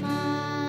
mar.